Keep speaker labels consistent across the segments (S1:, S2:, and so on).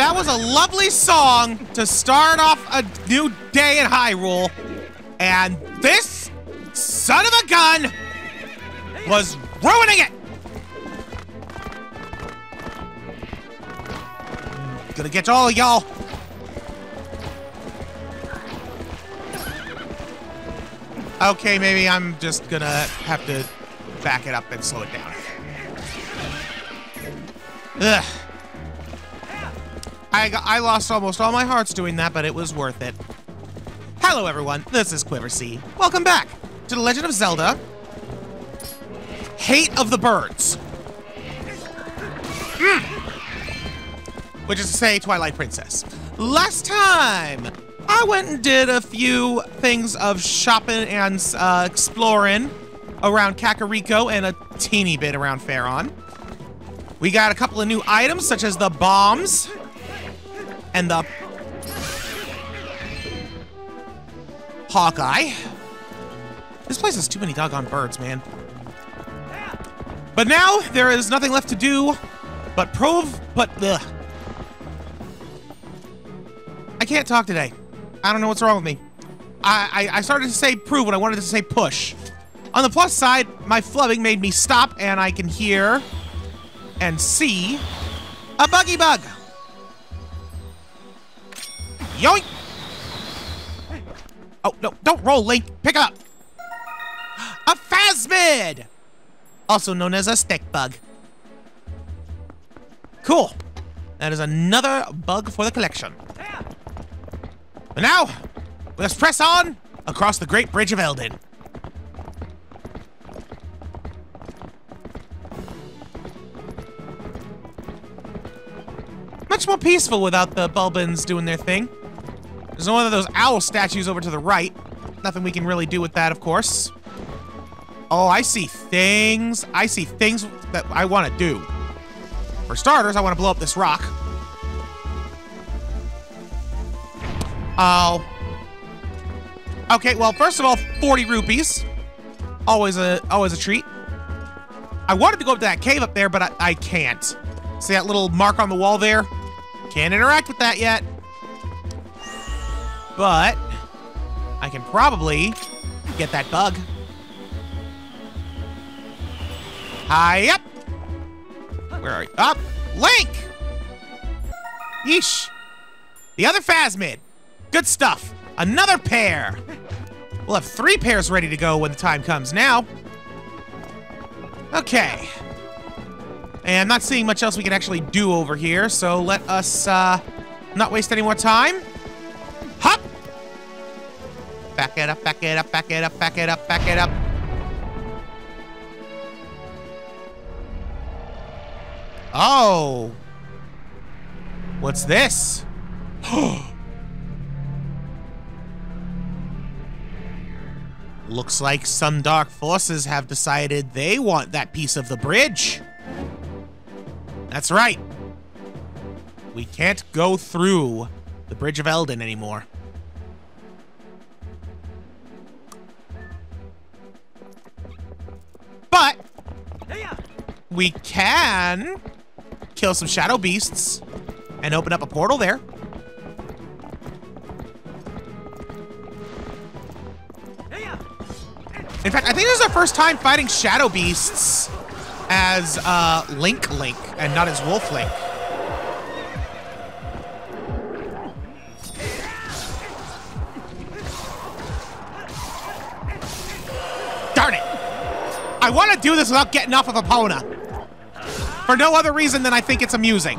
S1: That was a lovely song to start off a new day in Hyrule. And this son of a gun was ruining it. Gonna get all y'all. Okay, maybe I'm just gonna have to back it up and slow it down. Ugh. I, I lost almost all my hearts doing that, but it was worth it. Hello, everyone. This is Quiversee. Welcome back to The Legend of Zelda Hate of the Birds. Which is to say, Twilight Princess. Last time, I went and did a few things of shopping and uh, exploring around Kakariko and a teeny bit around Faron. We got a couple of new items, such as the bombs and the Hawkeye. This place has too many doggone birds, man. But now there is nothing left to do but prove, but ugh. Can't talk today. I don't know what's wrong with me. I, I, I started to say prove when I wanted to say push. On the plus side, my flubbing made me stop and I can hear and see a buggy bug. Yoink! Oh, no, don't roll, Link. Pick up. A phasmid! Also known as a stick bug. Cool. That is another bug for the collection. And now, let's press on across the Great Bridge of Eldin. Much more peaceful without the Bulblins doing their thing. There's one of those owl statues over to the right. Nothing we can really do with that, of course. Oh, I see things. I see things that I want to do. For starters, I want to blow up this rock. Oh. Okay, well, first of all, 40 rupees. Always a always a treat. I wanted to go up to that cave up there, but I, I can't. See that little mark on the wall there? Can't interact with that yet. But I can probably get that bug. Hi up. Where are you? Up. Link! Yeesh. The other Phasmid. Good stuff. Another pair. We'll have three pairs ready to go when the time comes now. Okay. And I'm not seeing much else we can actually do over here, so let us uh, not waste any more time. Hop! Back it up, back it up, back it up, back it up, back it up. Oh. What's this? Looks like some dark forces have decided they want that piece of the bridge. That's right. We can't go through the Bridge of Eldin anymore. But we can kill some shadow beasts and open up a portal there. In fact, I think this is our first time fighting shadow beasts as uh, Link Link and not as Wolf Link. Darn it! I want to do this without getting off of Epona. For no other reason than I think it's amusing.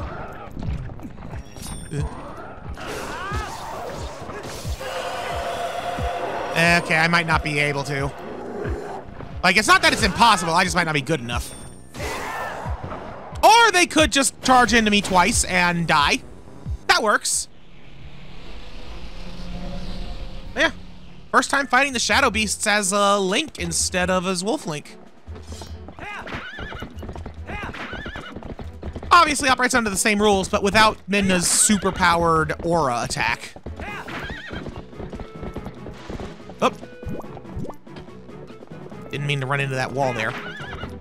S1: Okay, I might not be able to. Like, it's not that it's impossible, I just might not be good enough. Or they could just charge into me twice and die. That works. Yeah. First time fighting the Shadow Beasts as a Link instead of as Wolf Link. obviously operates under the same rules, but without Midna's super-powered aura attack. Oh. Didn't mean to run into that wall there.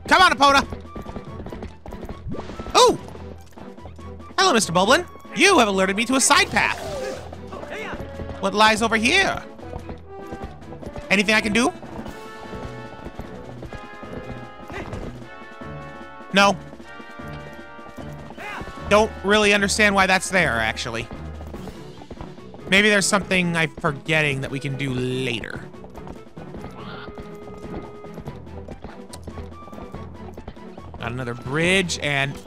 S1: Come on, Epona! Oh! Hello, Mr. Bulblin. You have alerted me to a side path. What lies over here? Anything I can do? No. Don't really understand why that's there, actually. Maybe there's something I'm forgetting that we can do later. Got another bridge and...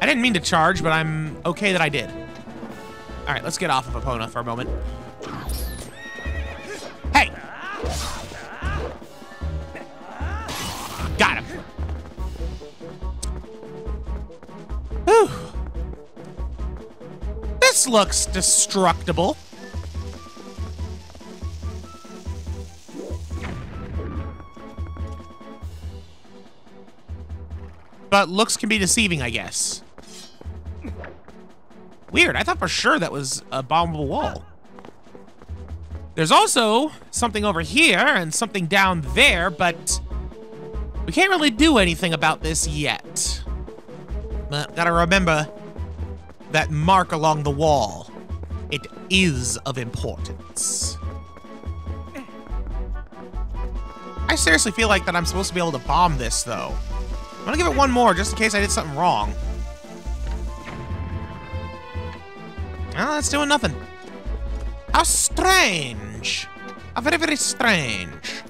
S1: I didn't mean to charge, but I'm okay that I did. All right, let's get off of Epona for a moment. Hey! Got him. Whew. This looks destructible. But looks can be deceiving, I guess. Weird, I thought for sure that was a bombable wall. There's also something over here and something down there, but we can't really do anything about this yet. But gotta remember that mark along the wall. It is of importance. I seriously feel like that I'm supposed to be able to bomb this, though. I'm gonna give it one more, just in case I did something wrong. Well, that's doing nothing. How strange. How very, very strange.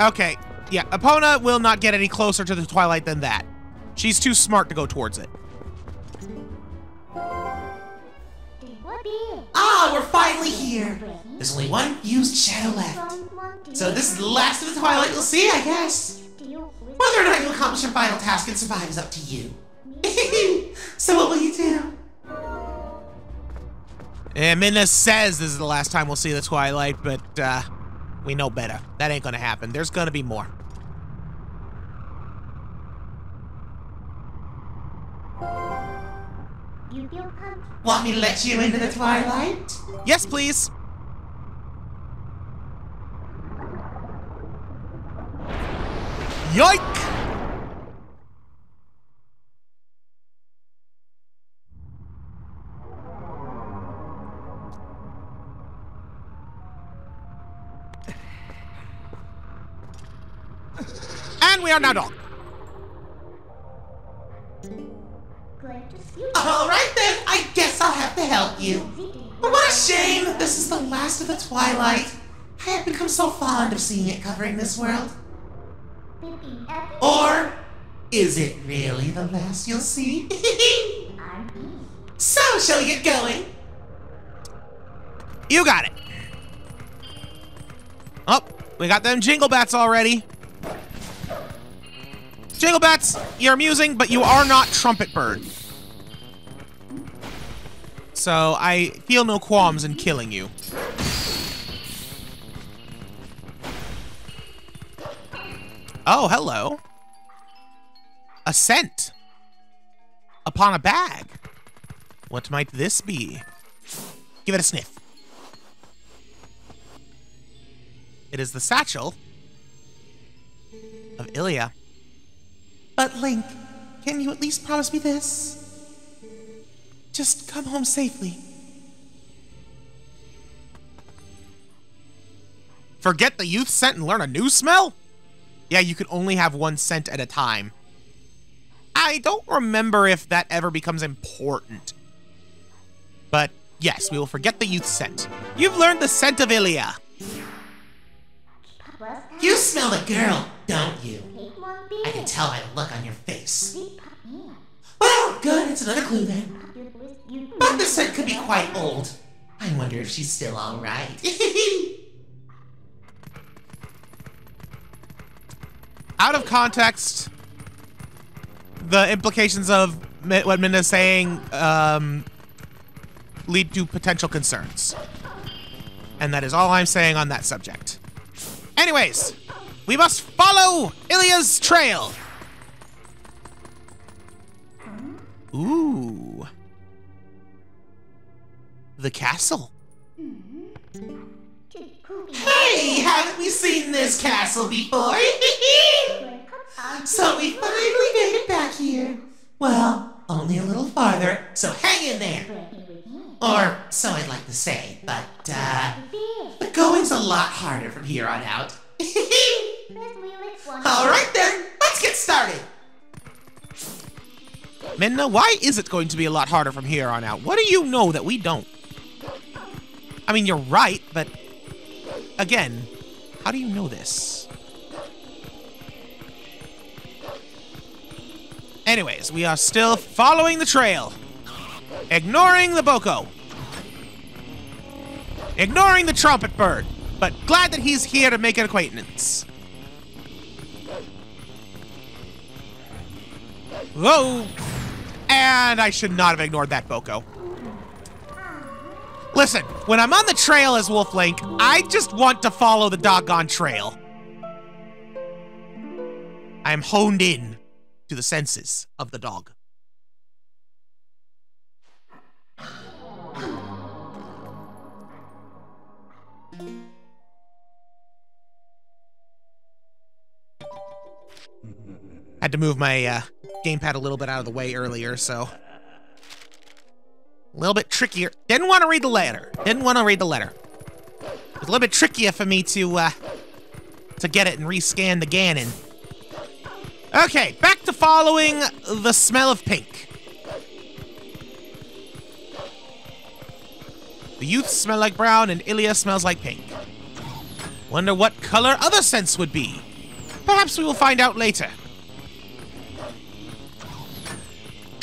S1: Okay, yeah, Epona will not get any closer to the Twilight than that. She's too smart to go towards it.
S2: Ah, we're finally here. There's only one used shadow left. So this is the last of the Twilight you'll see, I guess. Whether or not you accomplish your final task and survive is up to you. so what will you do?
S1: And Midna says this is the last time we'll see the Twilight, but uh, we know better. That ain't gonna happen. There's gonna be more.
S2: Want me to let you into the Twilight?
S1: Yes, please. Yoik! And we are now done.
S2: I'll have to help you. But what a shame this is the last of the Twilight. I have become so fond of seeing it covering this world. Or is it really the last you'll see? so, shall we get going?
S1: You got it. Oh, we got them jingle bats already. Jingle bats, you're amusing, but you are not Trumpet Bird. So I feel no qualms in killing you. Oh, hello. A scent. Upon a bag. What might this be? Give it a sniff. It is the satchel of Ilia.
S2: But Link, can you at least promise me this? Just come home safely.
S1: Forget the youth scent and learn a new smell? Yeah, you can only have one scent at a time. I don't remember if that ever becomes important. But yes, we will forget the youth scent. You've learned the scent of Ilia.
S2: You smell the girl, don't you? I can tell by the look on your face. Well, good, it's another clue then. But the scent could be quite old. I wonder if she's still alright.
S1: Out of context, the implications of what Midna's saying um, lead to potential concerns. And that is all I'm saying on that subject. Anyways, we must follow Ilia's trail. Ooh. The castle.
S2: Hey, haven't we seen this castle before? so we finally made it back here. Well, only a little farther, so hang in there. Or so I'd like to say, but uh, the going's a lot harder from here on out. All right then, let's get started.
S1: Midna, why is it going to be a lot harder from here on out? What do you know that we don't? I mean, you're right, but again, how do you know this? Anyways, we are still following the trail. Ignoring the Boko. Ignoring the trumpet bird. But glad that he's here to make an acquaintance. Whoa! And I should not have ignored that Boko. Listen, when I'm on the trail as Wolf Link, I just want to follow the doggone trail. I am honed in to the senses of the dog. Had to move my uh, gamepad a little bit out of the way earlier, so... A little bit trickier. Didn't want to read the letter. Didn't want to read the letter. It was a little bit trickier for me to, uh, to get it and rescan the Ganon. Okay, back to following the smell of pink. The youth smell like brown and Ilia smells like pink. Wonder what color other scents would be. Perhaps we will find out later.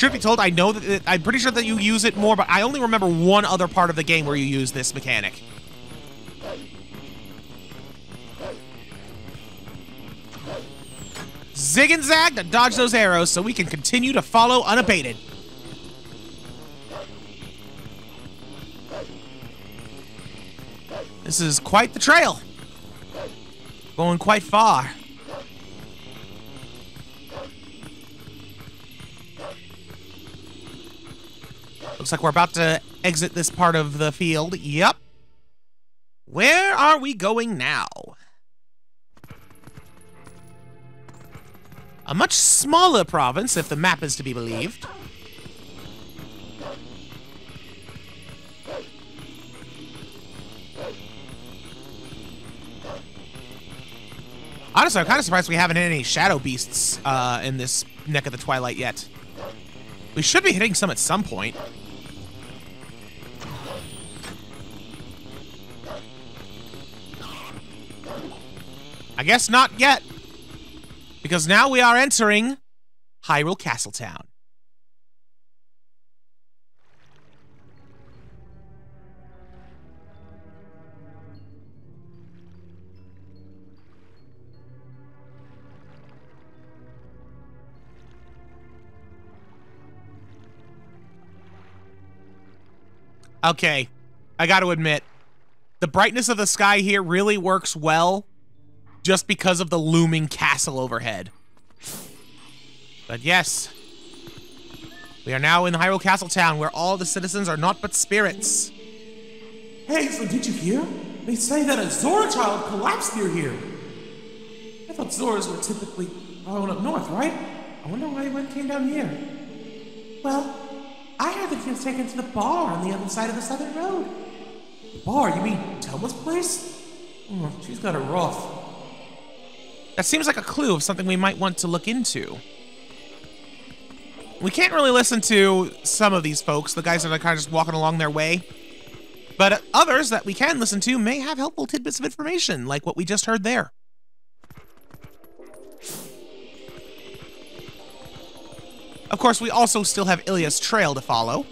S1: Truth be told, I know that I'm pretty sure that you use it more, but I only remember one other part of the game where you use this mechanic. Zig and zag to dodge those arrows so we can continue to follow unabated. This is quite the trail. Going quite far. Looks like we're about to exit this part of the field. Yep. Where are we going now? A much smaller province, if the map is to be believed. Honestly, I'm kind of surprised we haven't hit any shadow beasts uh, in this neck of the Twilight yet. We should be hitting some at some point. I guess not yet. Because now we are entering Hyrule Castletown. Okay, I got to admit, the brightness of the sky here really works well just because of the looming castle overhead. But yes, we are now in Hyrule Castle Town, where all the citizens are not but spirits.
S3: Hey, so did you hear? They say that a Zora child collapsed near here. I thought Zoras were typically growing up north, right? I wonder why went came down here. Well, I heard that he was taken to the bar on the other side of the southern road. The bar? You mean Telma's place? Oh, she's got a rough.
S1: That seems like a clue of something we might want to look into. We can't really listen to some of these folks, the guys that are kind of just walking along their way. But others that we can listen to may have helpful tidbits of information, like what we just heard there. Of course, we also still have Ilia's trail to follow.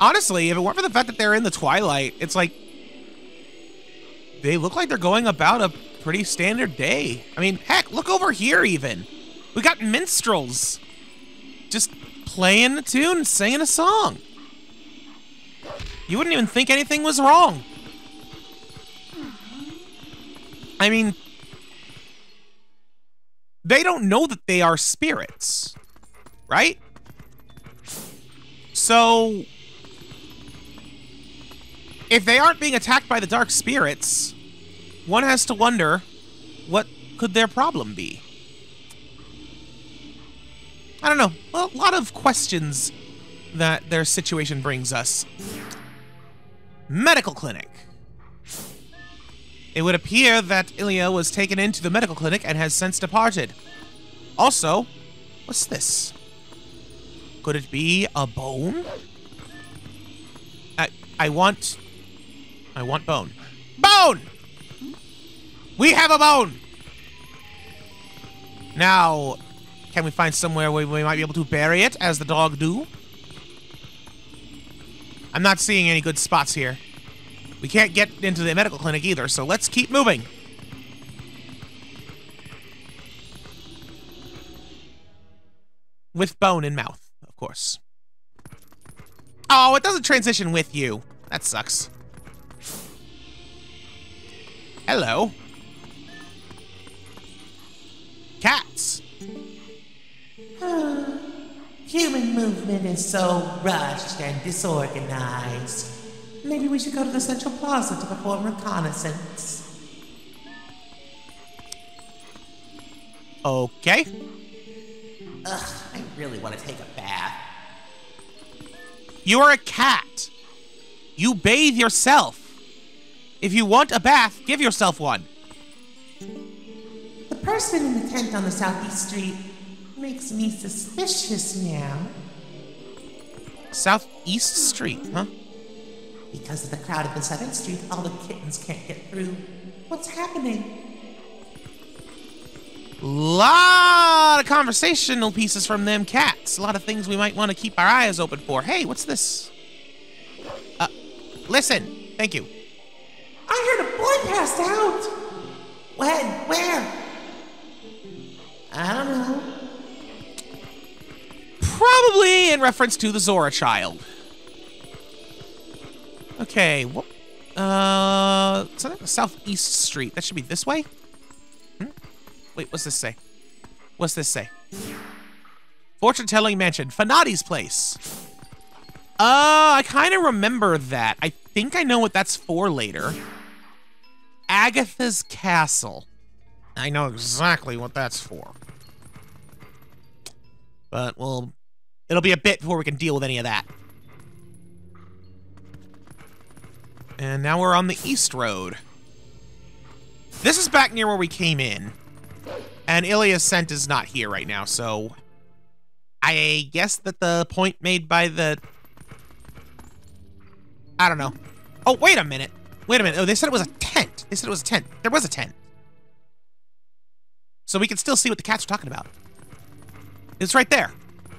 S1: Honestly, if it weren't for the fact that they're in the Twilight, it's like they look like they're going about a pretty standard day. I mean, heck, look over here even. We got minstrels just playing a tune, singing a song. You wouldn't even think anything was wrong. I mean, they don't know that they are spirits, right? So, if they aren't being attacked by the dark spirits, one has to wonder what could their problem be? I don't know. A lot of questions that their situation brings us. Medical clinic. It would appear that Ilia was taken into the medical clinic and has since departed. Also, what's this? Could it be a bone? I I want I want bone. Bone! We have a bone! Now, can we find somewhere where we might be able to bury it, as the dog do? I'm not seeing any good spots here. We can't get into the medical clinic either, so let's keep moving. With bone in mouth, of course. Oh, it doesn't transition with you. That sucks. Hello. Cats.
S2: Human movement is so rushed and disorganized. Maybe we should go to the Central Plaza to perform reconnaissance.
S1: Okay.
S2: Ugh, I really want to take a bath.
S1: You are a cat. You bathe yourself. If you want a bath, give yourself one.
S2: The person in the tent on the southeast street makes me suspicious now.
S1: Southeast Street, huh?
S2: Because of the crowd at the 7th Street, all the kittens can't get through. What's happening?
S1: Lot of conversational pieces from them cats. A lot of things we might want to keep our eyes open for. Hey, what's this? Uh, listen. Thank you.
S2: I heard a boy passed out. When? Where? I don't know.
S1: Probably in reference to the Zora child. Okay, what? Uh, something Southeast Street. That should be this way? Hmm? Wait, what's this say? What's this say? Fortune-telling mansion. Fanadi's place. Uh, I kind of remember that. I think I know what that's for later. Agatha's Castle. I know exactly what that's for. But, well, it'll be a bit before we can deal with any of that. And now we're on the East Road. This is back near where we came in. And Ilia's scent is not here right now, so... I guess that the point made by the... I don't know. Oh, wait a minute. Wait a minute. Oh, they said it was a tent. They said it was a tent. There was a tent. So we can still see what the cats are talking about. It's right there.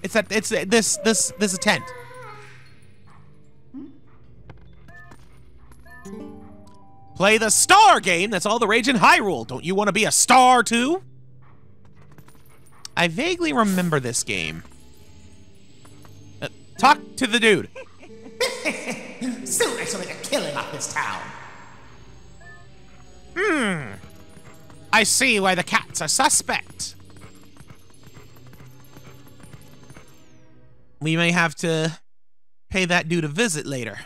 S1: It's that. It's this. This. This is a tent. Play the star game. That's all the rage in Hyrule. Don't you want to be a star too? I vaguely remember this game. Uh, talk to the dude.
S2: Soon I shall make a killing off this town.
S1: Hmm. I see why the cat's are suspect. We may have to pay that dude a visit later.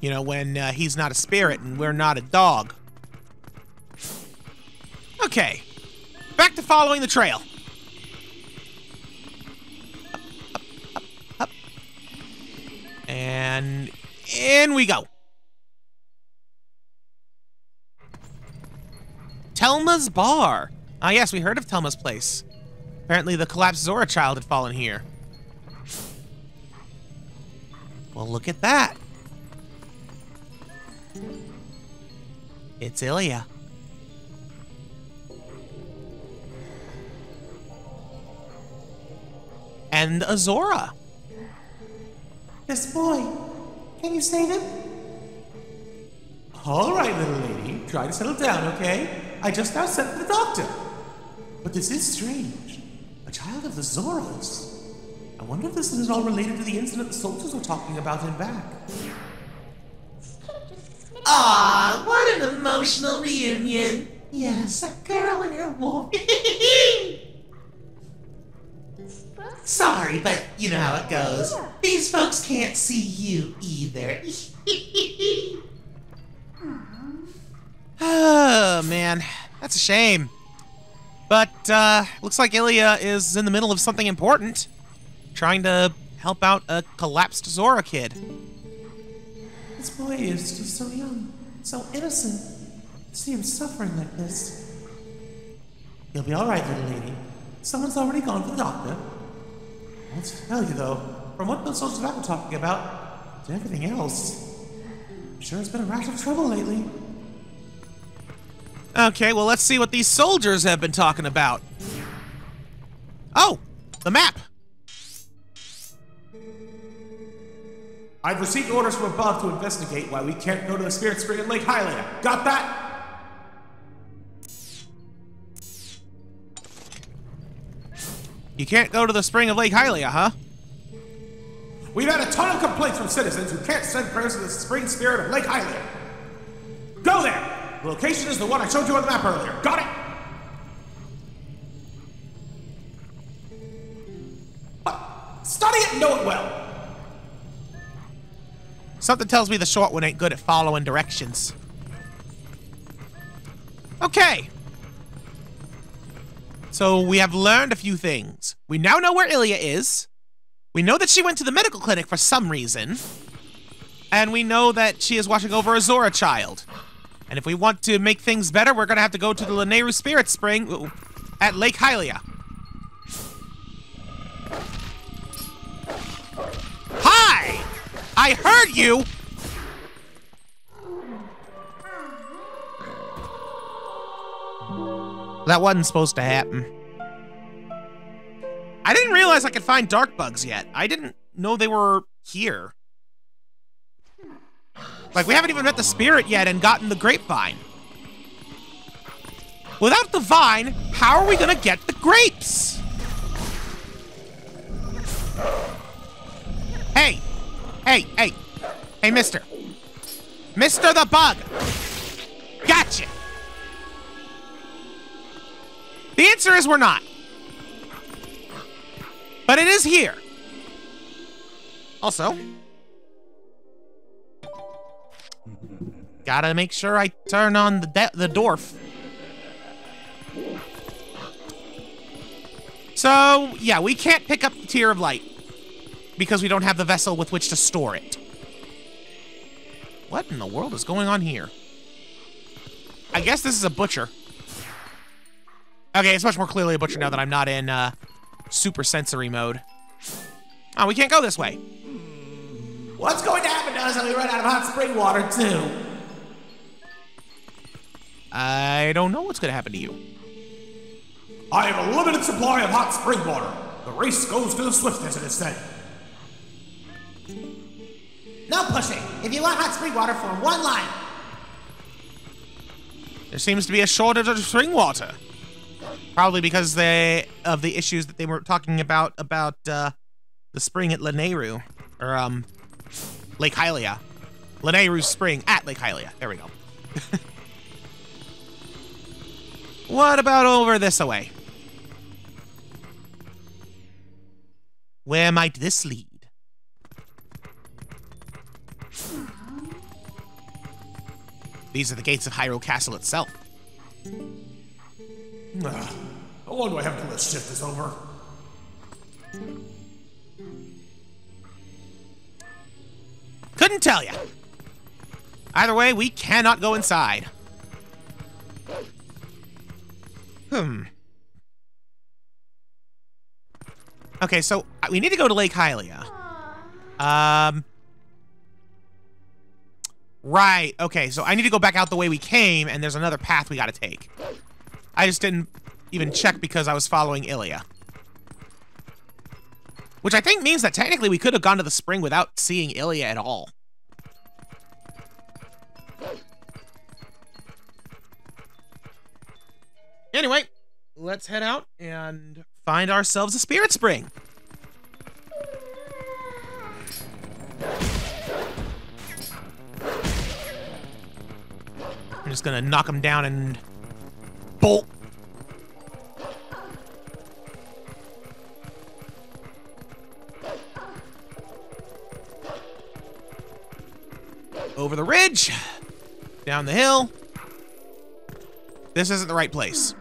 S1: You know, when uh, he's not a spirit and we're not a dog. Okay. Back to following the trail. Up, up, up. And in we go. Telma's Bar. Ah, yes, we heard of Telma's place. Apparently the collapsed Zora child had fallen here. Well, look at that. It's Ilia. And a Zora.
S2: This boy. Can you save him?
S3: All right, little lady, try to settle down, okay? I just now sent for the doctor. But this is strange. A child of the Zoras. I wonder if this is at all related to the incident the soldiers were talking about in back.
S2: Aw, what an emotional reunion. Yes, a girl and her wolf. Sorry, but you know how it goes. These folks can't see you either.
S1: Oh, man. That's a shame. But, uh, looks like Ilia is in the middle of something important. Trying to help out a collapsed Zora kid.
S3: This boy is just so young, so innocent. To see him suffering like this. He'll be alright, little lady. Someone's already gone for the doctor. I want to tell you, though, from what those soldiers were talking about to everything else, I'm sure it's been a rash of trouble lately.
S1: Okay, well, let's see what these soldiers have been talking about. Oh, the map.
S3: I've received orders from above to investigate why we can't go to the Spirit Spring in Lake Hylia. Got that?
S1: You can't go to the spring of Lake Hylia, huh?
S3: We've had a ton of complaints from citizens who can't send prayers to the spring spirit of Lake Hylia. Go there! Location is the one I showed you on the map earlier. Got it? What? Study it and know it well.
S1: Something tells me the short one ain't good at following directions. Okay. So we have learned a few things. We now know where Ilia is. We know that she went to the medical clinic for some reason. And we know that she is watching over a Zora child. And if we want to make things better, we're gonna have to go to the Lanayru Spirit Spring at Lake Hylia. Hi! I heard you! That wasn't supposed to happen. I didn't realize I could find dark bugs yet. I didn't know they were here. Like, we haven't even met the spirit yet and gotten the grapevine. Without the vine, how are we gonna get the grapes? Hey! Hey, hey! Hey, mister! Mister the Bug! Gotcha! The answer is we're not. But it is here. Also, gotta make sure I turn on the the dwarf. So, yeah, we can't pick up the Tear of Light because we don't have the vessel with which to store it. What in the world is going on here? I guess this is a butcher. Okay, it's much more clearly a butcher now that I'm not in uh, super sensory mode. Oh, we can't go this way.
S3: What's going to happen to us if we run out of hot spring water, too?
S1: I don't know what's gonna happen to you.
S3: I have a limited supply of hot spring water. The race goes to the swiftest, it is said.
S2: No pushing. If you want hot spring water, form one line.
S1: There seems to be a shortage of spring water. Probably because they of the issues that they were talking about about uh, the spring at Lanayru, or um, Lake Hylia. Lanayru Spring at Lake Hylia. There we go. what about over this away? Where might this lead? These are the gates of Hyrule Castle itself.
S3: Ugh. How long do I have until this shift is over?
S1: Couldn't tell ya. Either way, we cannot go inside. Hmm. Okay, so uh, we need to go to Lake Hylia. Um. Right. Okay, so I need to go back out the way we came, and there's another path we got to take. I just didn't even check because I was following Ilia. Which I think means that technically we could have gone to the spring without seeing Ilia at all. Let's head out and find ourselves a spirit spring. I'm just gonna knock him down and bolt. Over the ridge, down the hill. This isn't the right place.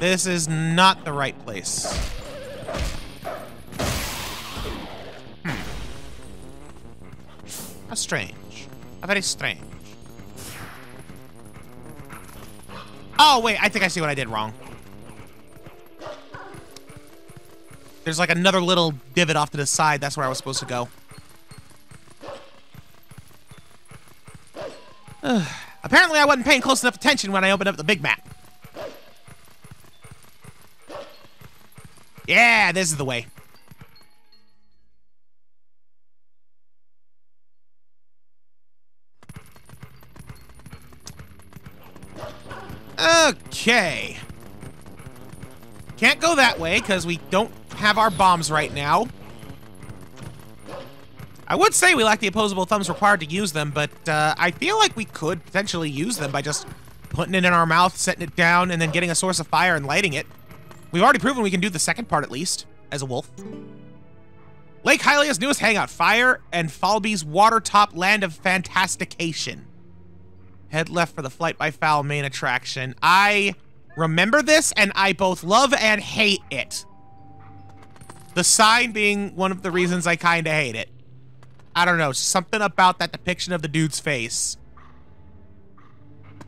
S1: This is not the right place. Hmm. How strange. How very strange. Oh, wait, I think I see what I did wrong. There's like another little divot off to the side. That's where I was supposed to go. Apparently I wasn't paying close enough attention when I opened up the big map. Yeah, this is the way. Okay. Can't go that way because we don't have our bombs right now. I would say we lack the opposable thumbs required to use them, but uh, I feel like we could potentially use them by just putting it in our mouth, setting it down, and then getting a source of fire and lighting it. We've already proven we can do the second part at least, as a wolf. Lake Hylia's newest hangout, Fyer and Falbi's water-top land of fantastication. Head left for the Flight by Fowl main attraction. I remember this, and I both love and hate it. The sign being one of the reasons I kind of hate it. I don't know, something about that depiction of the dude's face.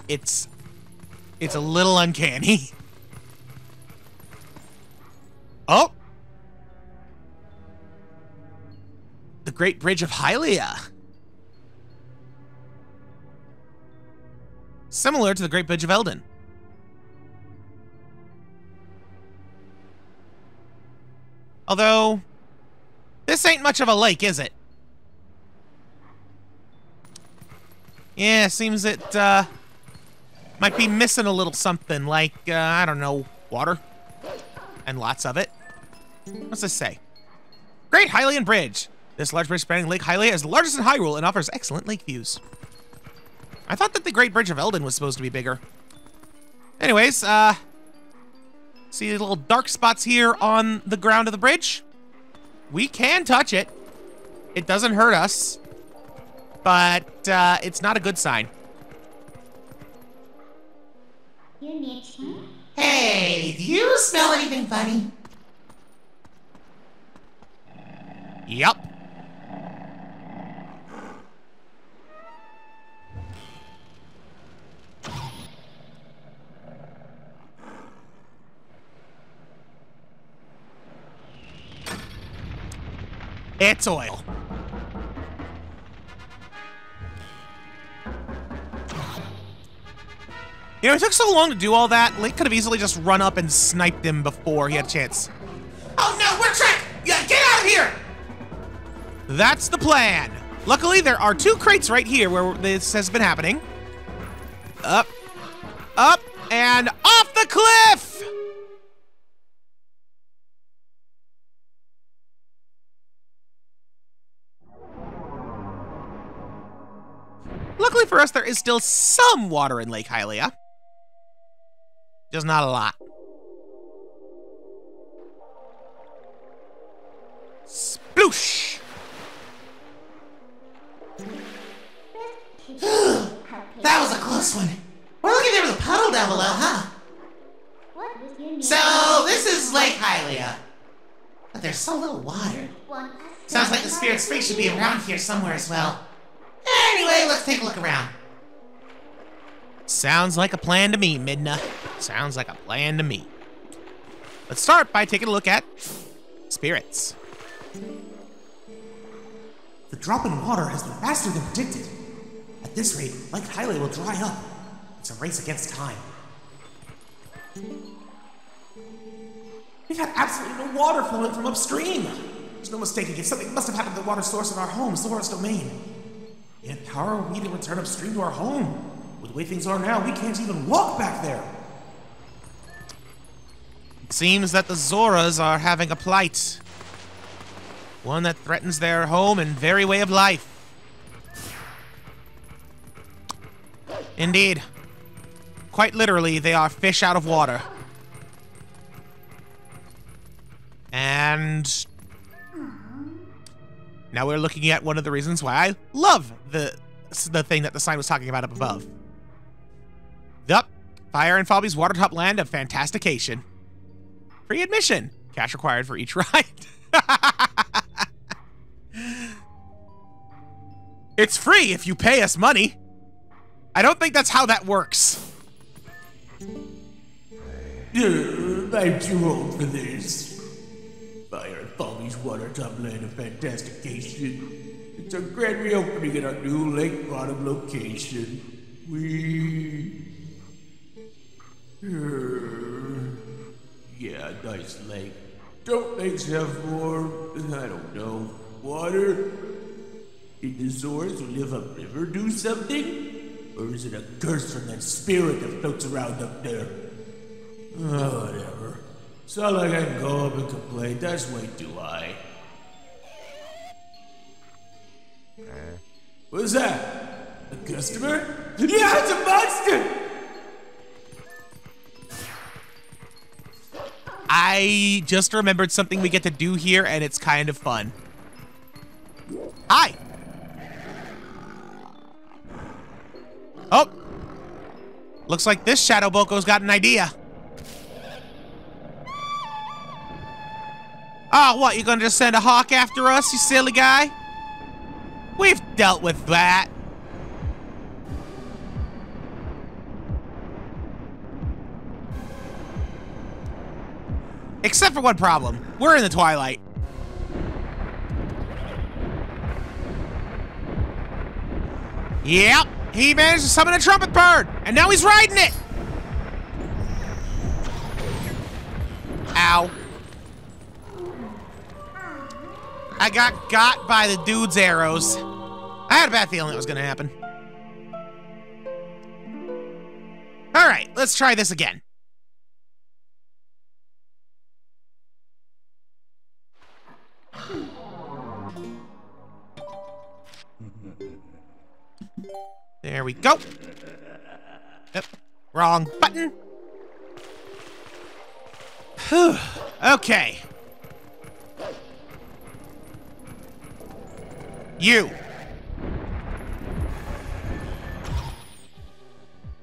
S1: It's... It's a little uncanny. Oh! The Great Bridge of Hylia. Similar to the Great Bridge of Eldin. Although, this ain't much of a lake, is it? Yeah, seems it, uh, might be missing a little something, like, uh, I don't know, water? And lots of it. What's this say? Great Hylian Bridge. This large bridge spanning Lake Hylia is the largest in Hyrule and offers excellent lake views. I thought that the Great Bridge of Eldin was supposed to be bigger. Anyways, uh, see the little dark spots here on the ground of the bridge? We can touch it. It doesn't hurt us, but uh, it's not a good sign.
S2: Hey, do you smell anything funny?
S1: Yep. It's oil. You know, it took so long to do all that. Link could have easily just run up and sniped him before he had a chance.
S2: Oh no, we're trapped! Yeah, get out of here!
S1: That's the plan. Luckily, there are two crates right here where this has been happening. Up, up, and off the cliff! Luckily for us, there is still some water in Lake Hylia. Just not a lot. Sploosh!
S2: That was a close one. We're looking there was a puddle down below, huh? So, this is Lake Hylia. But there's so little water. Sounds like the Spirit Spring should be around here somewhere as well. Anyway, let's take a look around.
S1: Sounds like a plan to me, Midna. Sounds like a plan to me. Let's start by taking a look at spirits.
S3: The drop in water has been faster than predicted. At this rate, Lake Hylia will dry up. It's a race against time. We've had absolutely no water flowing from upstream. There's no mistaking it. Something must have happened to the water source in our home, Zora's domain. Yet how are we to return upstream to our home? With the way things are now, we can't even walk back there.
S1: Seems that the Zoras are having a plight. One that threatens their home and very way of life. Indeed. Quite literally, they are fish out of water. And now we're looking at one of the reasons why I love the the thing that the sign was talking about up above. Yup. Fyer and Falbi's Watertop Land of Fantastication. Free admission. Cash required for each ride. it's free if you pay us money. I don't think that's how that works.
S3: Uh, I'm too old for this. Fyer Falbi's Watertop Land of Fantastication. It's our grand reopening at our new lake bottom location. We. Yeah, nice lake. Don't lakes have more, I don't know, water? Did the Zoras who live upriver do something? Or is it a curse from that spirit that floats around up there? Oh, whatever. It's not like I can go up and complain. That's way too high. Eh. What's that? A customer? Yeah, it's a monster!
S1: I just remembered something we get to do here, and it's kind of fun. Hi! Oh! Looks like this Shadow Boko's got an idea. Oh, what, you gonna just send a hawk after us, you silly guy? We've dealt with that. Except for one problem. We're in the twilight. Yep, he managed to summon a trumpet bird, and now he's riding it! Ow. I got got by the dude's arrows. I had a bad feeling it was gonna happen. All right, let's try this again. There we go. Yep. Wrong button. Whew. Okay. You.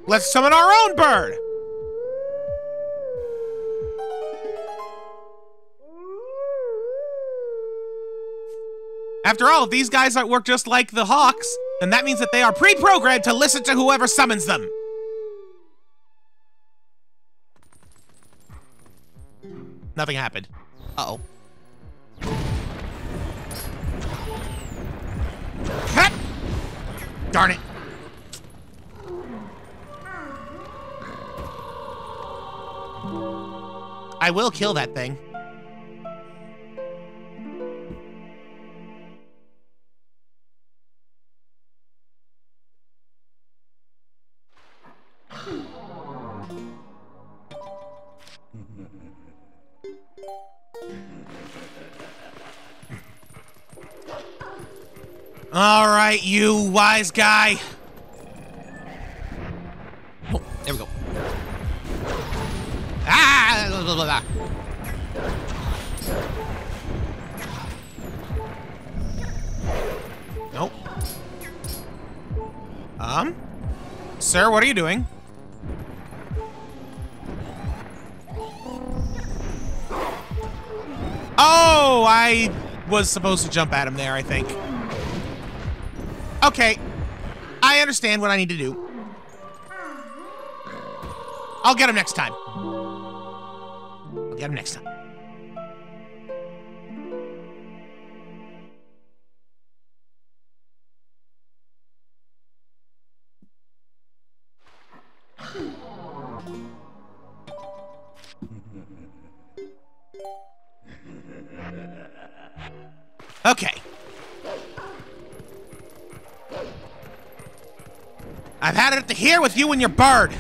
S1: Let's summon our own bird. After all, if these guys work just like the Hawks, then that means that they are pre-programmed to listen to whoever summons them. Nothing happened. Uh-oh. Cut! Darn it. I will kill that thing. All right, you wise guy. Oh, there we go. Ah! Blah, blah, blah, nope. Um? Sir, what are you doing? Oh, I was supposed to jump at him there, I think. Okay. I understand what I need to do. I'll get him next time. I'll get him next time. You and your bird.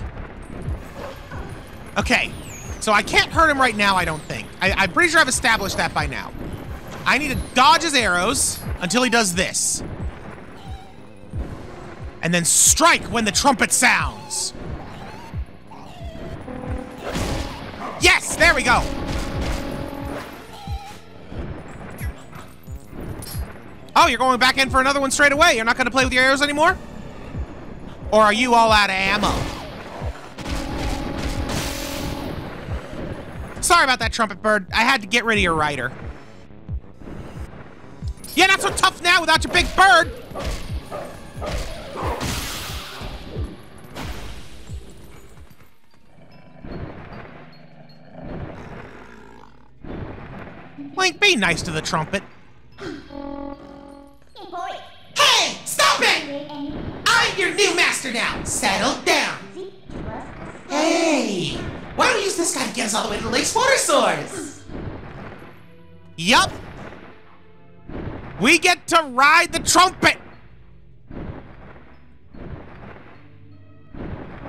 S1: Okay, so I can't hurt him right now, I don't think. I, I'm pretty sure I've established that by now. I need to dodge his arrows until he does this. And then strike when the trumpet sounds. Yes, there we go. Oh, you're going back in for another one straight away. You're not going to play with your arrows anymore? Or are you all out of ammo? Sorry about that, Trumpet Bird. I had to get rid of your rider. Yeah, not so tough now without your big bird. Link, be nice to the trumpet.
S2: Stop it! I'm your new master now. Settle down. Hey, why don't we use this guy to get us all the way to the Lake's water source?
S1: Yup. We get to ride the trumpet.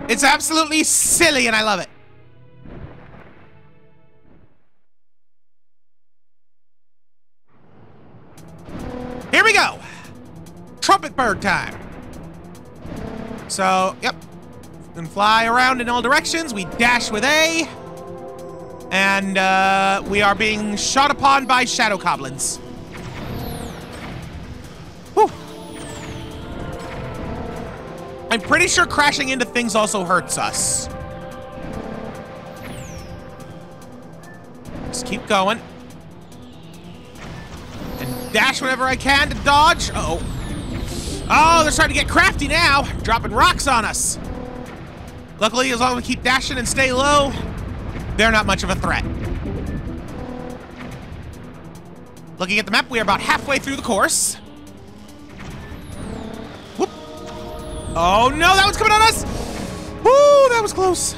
S1: It's absolutely silly and I love it. Here we go. Trumpet bird time. So, yep. Can fly around in all directions. We dash with A. And uh, we are being shot upon by shadow goblins. Whew. I'm pretty sure crashing into things also hurts us. Just keep going. And dash whenever I can to dodge. Uh oh Oh, they're starting to get crafty now. Dropping rocks on us. Luckily, as long as we keep dashing and stay low, they're not much of a threat. Looking at the map, we are about halfway through the course. Whoop. Oh no, that one's coming on us! Woo, that was close.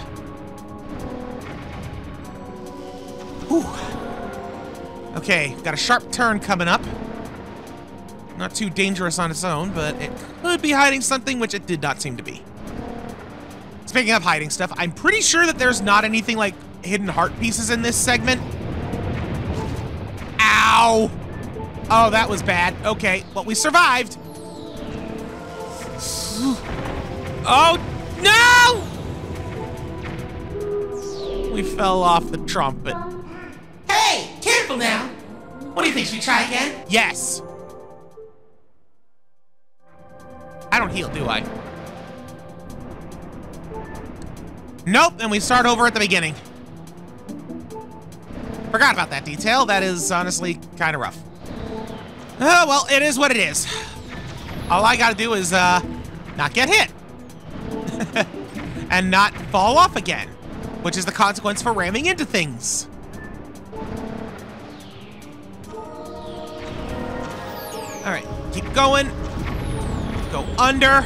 S1: Whew. Okay, got a sharp turn coming up. Not too dangerous on its own, but it could be hiding something, which it did not seem to be. Speaking of hiding stuff, I'm pretty sure that there's not anything like hidden heart pieces in this segment. Ow! Oh, that was bad. Okay, well, we survived. Oh, no! We fell off the trumpet.
S2: Hey, careful now. What do you think? Should we try again?
S1: Yes. Don't heal, do I? Nope, and we start over at the beginning. Forgot about that detail. That is honestly kind of rough. Uh, well, it is what it is. All I gotta do is, uh, not get hit. and not fall off again, which is the consequence for ramming into things. All right, keep going. Go under.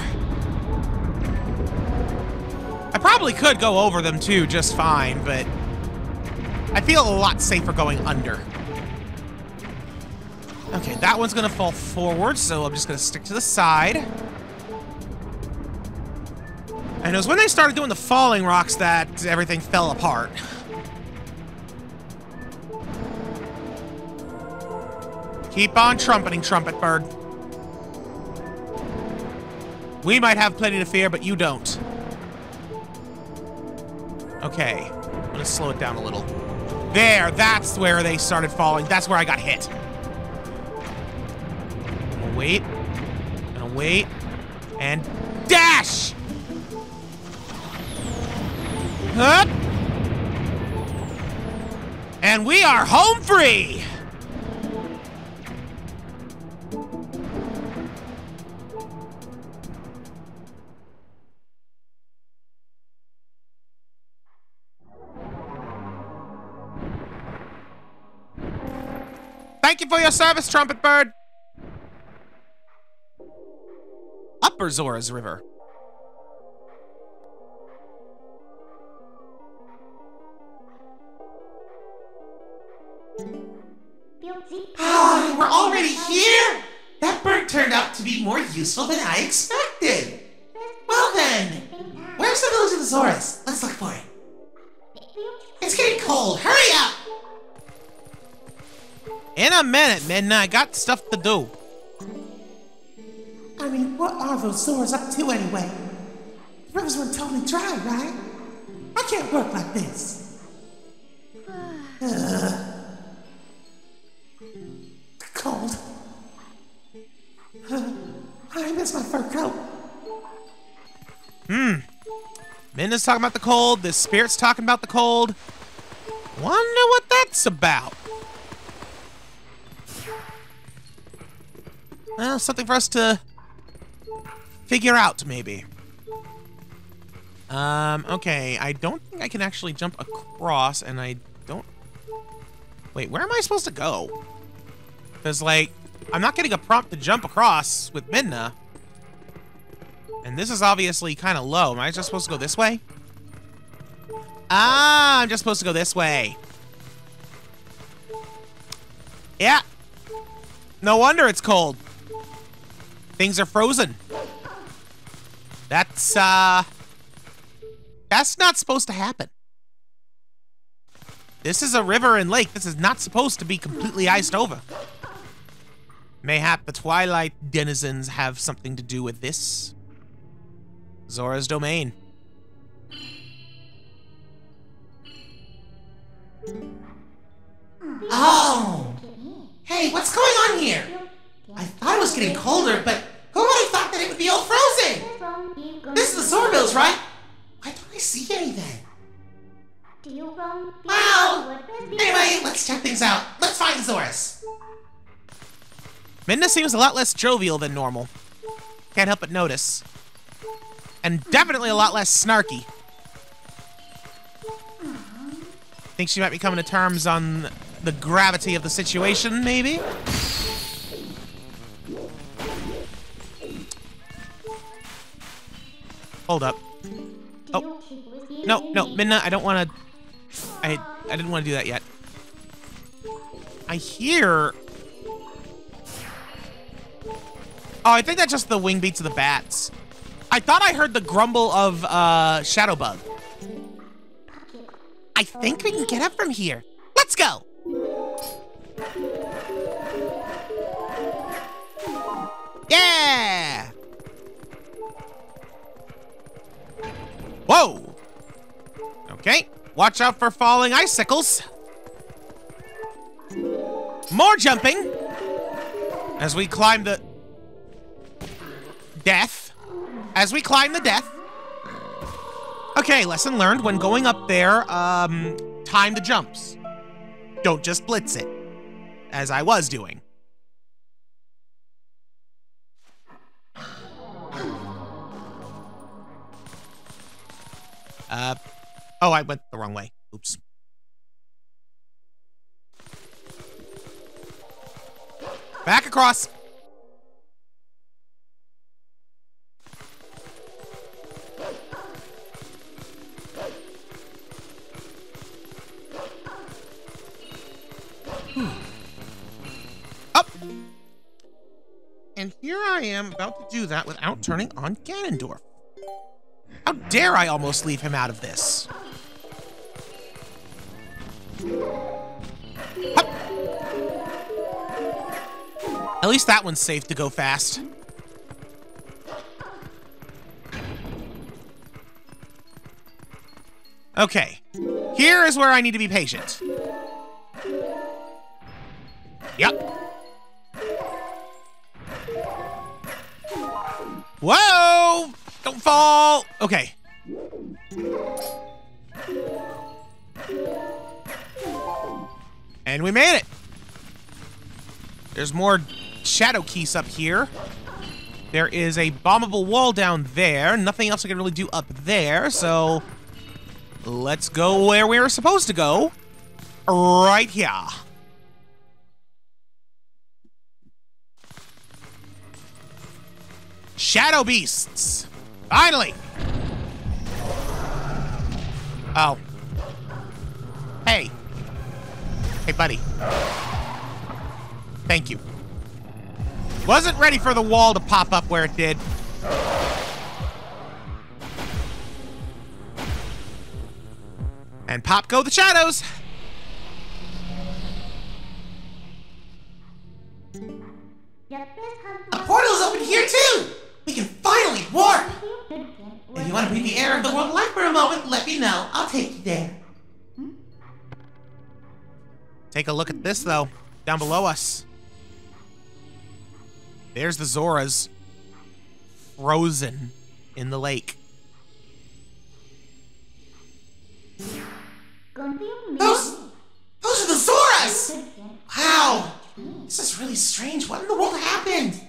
S1: I probably could go over them too just fine, but I feel a lot safer going under. Okay, that one's gonna fall forward, so I'm just gonna stick to the side. And it was when they started doing the falling rocks that everything fell apart. Keep on trumpeting, trumpet bird. We might have plenty to fear, but you don't. Okay, I'm gonna slow it down a little. There, that's where they started falling. That's where I got hit. Gonna wait. Gonna wait. And dash! Up! And we are home free! Thank you for your service, Trumpet Bird. Upper Zora's River.
S2: Oh, we're already here? That bird turned out to be more useful than I expected. Well then, where's the village of the Zoras? Let's look for it. It's getting cold. Hurry up!
S1: In a minute, Midna. I got stuff to do.
S3: I mean, what are those Zoras up to anyway? The rivers went totally dry, right? I can't work like this. Ugh. Cold. I miss my fur coat. Hmm.
S1: Midna's talking about the cold. The spirit's talking about the cold. Wonder what that's about. Well, something for us to figure out, maybe. Um, okay. I don't think I can actually jump across, and I don't... Wait, where am I supposed to go? Because, like, I'm not getting a prompt to jump across with Midna. And this is obviously kind of low. Am I just supposed to go this way? Ah, I'm just supposed to go this way. Yeah. No wonder it's cold. Things are frozen. That's, uh... That's not supposed to happen. This is a river and lake. This is not supposed to be completely iced over. Mayhap the Twilight denizens have something to do with this. Zora's domain.
S2: Oh! Hey, what's going on here? I thought it was getting colder, but who would have thought that it would be all frozen? This is the Zorbills, right? Why don't I see anything? Wow! Anyway, let's check things out. Let's find Zoras.
S1: Midna seems a lot less jovial than normal. Can't help but notice. And definitely a lot less snarky. Think she might be coming to terms on the gravity of the situation, maybe? Hold up. Oh. No, no, Midna, I don't want to... I, I didn't want to do that yet. I hear... Oh, I think that's just the wing beats of the bats. I thought I heard the grumble of uh, Shadowbug. I think we can get up from here. Whoa! Okay, watch out for falling icicles. More jumping as we climb the death. As we climb the death. Okay, lesson learned. When going up there, um, time the jumps. Don't just blitz it, as I was doing. Uh, oh, I went the wrong way. Oops. Back across. Up. And here I am about to do that without turning on Ganondorf. How dare I almost leave him out of this? Hup. At least that one's safe to go fast. Okay. Here is where I need to be patient. Yep. Whoa! Don't fall! Okay. And we made it! There's more shadow keys up here. There is a bombable wall down there. Nothing else I can really do up there, so... Let's go where we were supposed to go. Right here. Shadow Beasts! Finally! Oh. Hey. Hey, buddy. Thank you. Wasn't ready for the wall to pop up where it did. And pop go the shadows.
S2: A portal's open here too! We can finally warp! If you want to breathe the air of the world life for a moment, let me know. I'll take you there. Hmm?
S1: Take a look at this, though, down below us. There's the Zoras frozen in the lake.
S2: Those, those are the Zoras! Wow! This is really strange. What in the world happened?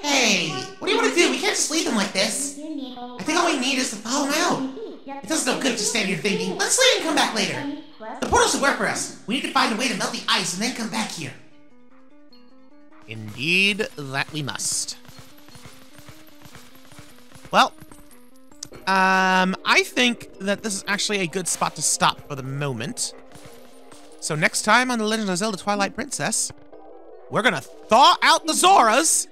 S2: Hey, what do you want to do? We can't just leave them like this. I think all we need is to follow them out. It doesn't no good to stand here thinking, let's leave and come back later. The portal should work for us. We need to find a way to melt the ice and then come back here.
S1: Indeed, that we must. Well, um, I think that this is actually a good spot to stop for the moment. So next time on The Legend of Zelda Twilight Princess, we're gonna thaw out the Zoras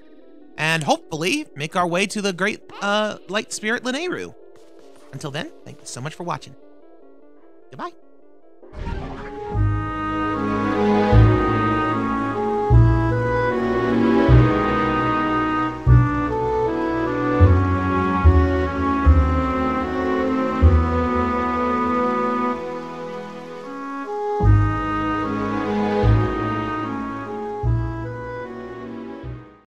S1: and hopefully make our way to the great uh, light spirit Lanayru. Until then, thank you so much for watching. Goodbye.